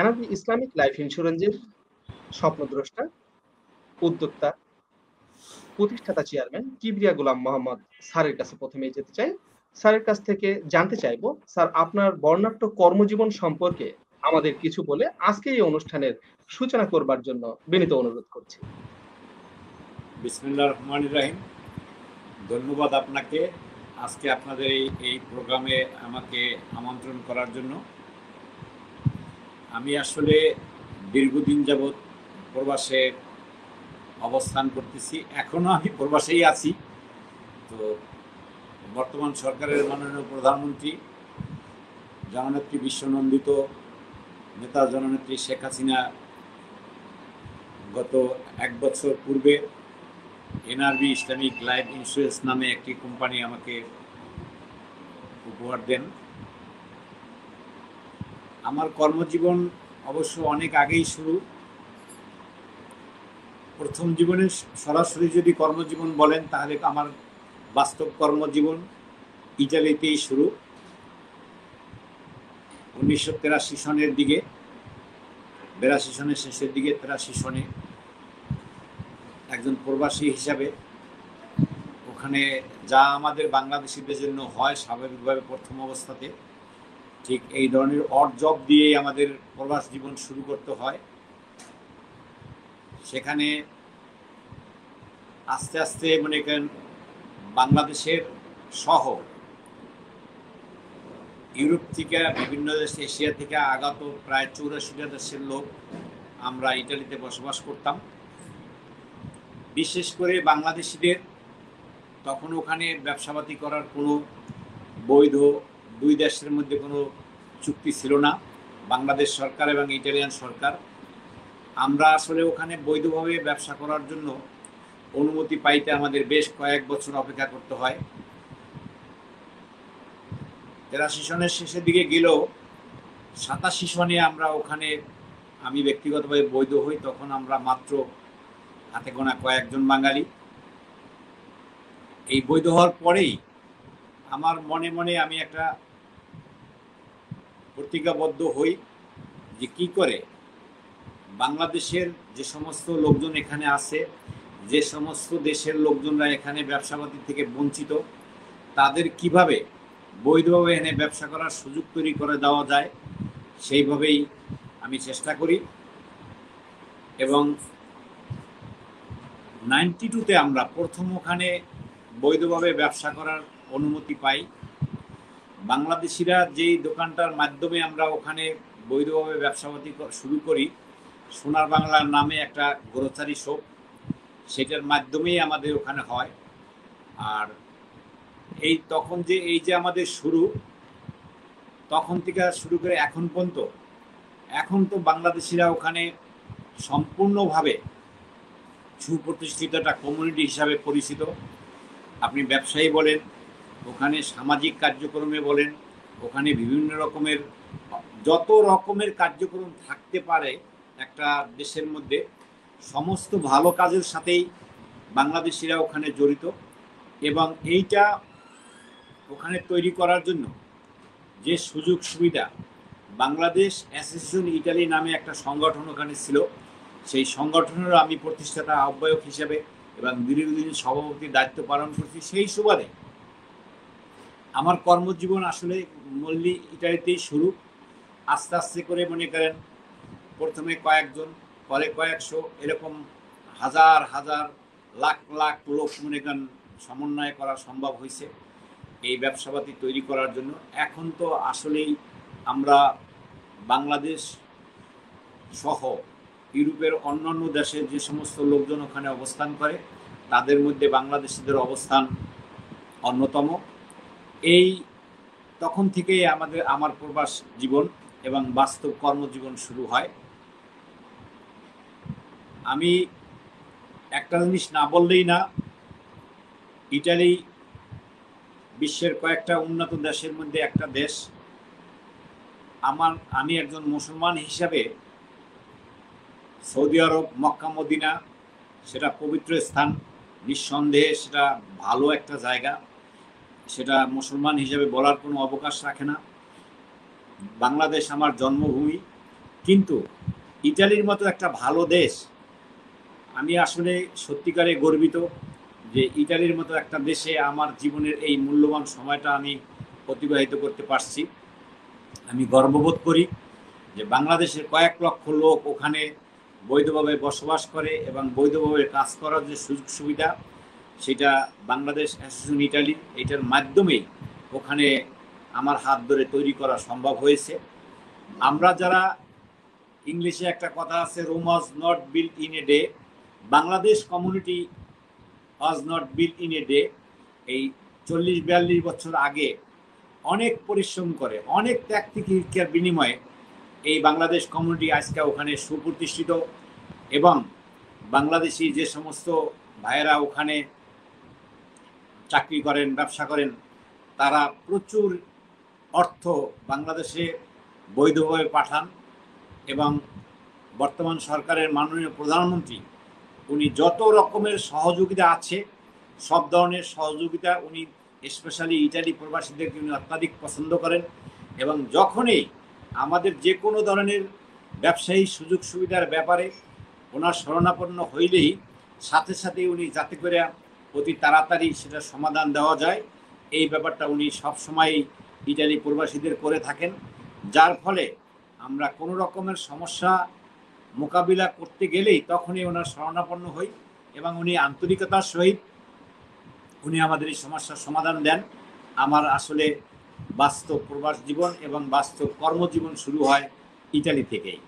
Energy Islamic life ইন্স্যুরেন্সের স্বপ্নদ্রষ্টা, উদ্যোক্তা, প্রতিষ্ঠাতা চেয়ারম্যান কিবরিয়া গোলাম মোহাম্মদ স্যারের কাছে প্রথমেই যেতে চাই। স্যারের কাছ থেকে জানতে চাইব, স্যার আপনার বর্ণাঢ্য কর্মজীবন সম্পর্কে আমাদের কিছু বলে আজকে এই অনুষ্ঠানের সূচনা করবার জন্য বিনীত অনুরোধ করছি। বিসমুল্লাহ রহমান রাহিম। ধন্যবাদ আপনাকে আজকে আপনাদের এই এই প্রোগ্রামে আমাকে আমন্ত্রণ করার জন্য। আমি আসলে দীর্ঘদিন যাবৎ প্রবাসে অবস্থান করতেছি। এখনও আমি প্রবাসেই আছি। তো বর্তমান সরকারের মাননীয় প্রধানমন্ত্রী, জননেত্রী বিশ্বনন্দিত, নেতা জননেত্রী শেখ হাসিনা, গত এক বছর পূর্বে এনআরবি ইসলামিক লাইফ ইন্স্যুরেন্স নামে একটি কোম্পানি আমাকে উপহার দেন। আমার কর্মজীবন অবশ্য অনেক আগেই শুরু। প্রথম জীবনে সরাসরি যদি কর্মজীবন বলেন, তাহলে আমার বাস্তব কর্মজীবন ইটালিতেই শুরু। উনিশশো তেরাশি সনের দিকে, বেরাশি সনের শেষের দিকে, তেরাশি সনে একজন প্রবাসী হিসাবে ওখানে যা আমাদের বাংলাদেশিদের জন্য হয় স্বাভাবিকভাবে প্রথম অবস্থাতে। ঠিক এই ধরনের অড জব দিয়েই আমাদের প্রবাস জীবন শুরু করতে হয়। সেখানে আস্তে আস্তে মনে করেন বাংলাদেশের সহ ইউরোপ থেকে বিভিন্ন দেশ এশিয়া থেকে আগত প্রায় চৌরাশিটা দেশের লোক আমরা ইটালিতে বসবাস করতাম। বিশেষ করে বাংলাদেশিদের তখন ওখানে ব্যবসাপাতি করার কোনো বৈধ দুই দেশের মধ্যে কোনো চুক্তি ছিল না, বাংলাদেশ সরকার এবং ইটালিয়ান সরকার। আমরা আসলে ওখানে বৈধভাবে ব্যবসা করার জন্য অনুমতি পাইতে আমাদের বেশ কয়েক বছর অপেক্ষা করতে হয়। তেরাশি সনের শেষের দিকে গেলেও সাতাশি সনে আমরা ওখানে আমি ব্যক্তিগতভাবে বৈধ হই, তখন আমরা মাত্র হাতে গোনা কয়েকজন বাঙালি। এই বৈধ হওয়ার পরেই আমার মনে মনে আমি একটা প্রতিজ্ঞাবদ্ধ হই যে কি করে বাংলাদেশের যে সমস্ত লোকজন এখানে আছে, যে সমস্ত দেশের লোকজনরা এখানে ব্যবসাপাতি থেকে বঞ্চিত, তাদের কীভাবে বৈধভাবে এনে ব্যবসা করার সুযোগ তৈরি করে দেওয়া যায়, সেইভাবেই আমি চেষ্টা করি। এবং নাইনটি টুতে আমরা প্রথম ওখানে বৈধভাবে ব্যবসা করার অনুমতি পাই। বাংলাদেশিরা যেই দোকানটার মাধ্যমে আমরা ওখানে বৈধভাবে ব্যবসাপাতি শুরু করি, সোনার বাংলার নামে একটা গ্রোসারি শপ সেটার মাধ্যমেই আমাদের ওখানে হয়। আর এই তখন যে, এই যে আমাদের শুরু, তখন থেকে শুরু করে এখন পর্যন্ত, এখন তো বাংলাদেশিরা ওখানে সম্পূর্ণভাবে সুপ্রতিষ্ঠিত একটা কমিউনিটি হিসাবে পরিচিত। আপনি ব্যবসায়ী বলেন ওখানে সামাজিক কার্যক্রমে বলেন, ওখানে বিভিন্ন রকমের, যত রকমের কার্যক্রম থাকতে পারে একটা দেশের মধ্যে, সমস্ত ভালো কাজের সাথেই বাংলাদেশিরা ওখানে জড়িত এবং এইটা ওখানে তৈরি করার জন্য যে সুযোগ সুবিধা, বাংলাদেশ অ্যাসোসিয়েশন ইটালি নামে একটা সংগঠন ওখানে ছিল, সেই সংগঠনের আমি প্রতিষ্ঠাতা আহ্বায়ক হিসেবে এবং দীর্ঘদিন সভাপতির দায়িত্ব পালন করছি, সেই সুবাদে আমার কর্মজীবন আসলে মল্লি ইটালিতেই শুরু। আস্তে আস্তে করে মনে করেন প্রথমে কয়েকজন, পরে কয়েকশো, এরকম হাজার হাজার, লাখ লাখ লোক মনে করেন সমন্বয় করা সম্ভব হয়েছে এই ব্যবসাপাতি তৈরি করার জন্য। এখন তো আসলেই আমরা বাংলাদেশ সহ ইউরোপের অন্যান্য দেশের যে সমস্ত লোকজন ওখানে অবস্থান করে, তাদের মধ্যে বাংলাদেশিদের অবস্থান অন্যতম। এই তখন থেকেই আমাদের, আমার প্রবাস জীবন এবং বাস্তব কর্মজীবন শুরু হয়। আমি একটা জিনিস না বললেই না, ইটালি বিশ্বের কয়েকটা উন্নত দেশের মধ্যে একটা দেশ। আমার, আমি একজন মুসলমান হিসাবে সৌদি আরব, মক্কা, মদিনা, সেটা পবিত্র স্থান, নিঃসন্দেহে সেটা ভালো একটা জায়গা। সেটা মুসলমান হিসেবে বলার কোনো অবকাশ রাখে না। বাংলাদেশ আমার জন্মভূমি। কিন্তু ইটালির মতো একটা ভালো দেশ, আমি আসলে সত্যিকারে গর্বিত যে ইটালির মতো একটা দেশে আমার জীবনের এই মূল্যবান সময়টা আমি অতিবাহিত করতে পারছি। আমি গর্ববোধ করি যে বাংলাদেশের কয়েক লক্ষ লোক ওখানে বৈধভাবে বসবাস করে এবং বৈধভাবে কাজ করার যে সুযোগ সুবিধা সেটা বাংলাদেশ অ্যাসোসিয়েশন ইটালি, এটার মাধ্যমেই ওখানে আমার হাত ধরে তৈরি করা সম্ভব হয়েছে। আমরা যারা ইংলিশে একটা কথা আছে Rome was not build in a day Bangladesh community was not build in a day এই চল্লিশ, বিয়াল্লিশ বছর আগে অনেক পরিশ্রম করে, অনেক ত্যাগ তিতিক্ষার বিনিময়ে এই বাংলাদেশ কমিউনিটি আজকে ওখানে সুপ্রতিষ্ঠিত এবং বাংলাদেশি যে সমস্ত ভাইয়েরা ওখানে চাকরি করেন, ব্যবসা করেন, তারা প্রচুর অর্থ বাংলাদেশে বৈধভাবে পাঠান এবং বর্তমান সরকারের মাননীয় প্রধানমন্ত্রী, উনি যত রকমের সহযোগিতা আছে, সব ধরনের সহযোগিতা উনি স্পেশালি ইটালি প্রবাসীদেরকে উনি অত্যাধিক পছন্দ করেন এবং যখনই আমাদের যে কোনো ধরনের ব্যবসায়ী সুযোগ সুবিধার ব্যাপারে ওনার শরণাপন্ন হইলেই সাথে সাথে উনি যাতে করে অতি তাড়াতাড়ি সেটা সমাধান দেওয়া যায়। এই ব্যাপারটা উনি সবসময় ইটালি প্রবাসীদের করে থাকেন, যার ফলে আমরা কোনো রকমের সমস্যা মোকাবিলা করতে গেলেই তখনই ওনার শরণাপন্ন হই এবং উনি আন্তরিকতার সহিত উনি আমাদের এই সমস্যার সমাধান দেন। আমার আসলে বাস্তব প্রবাস জীবন এবং বাস্তব কর্মজীবন শুরু হয় ইটালি থেকেই।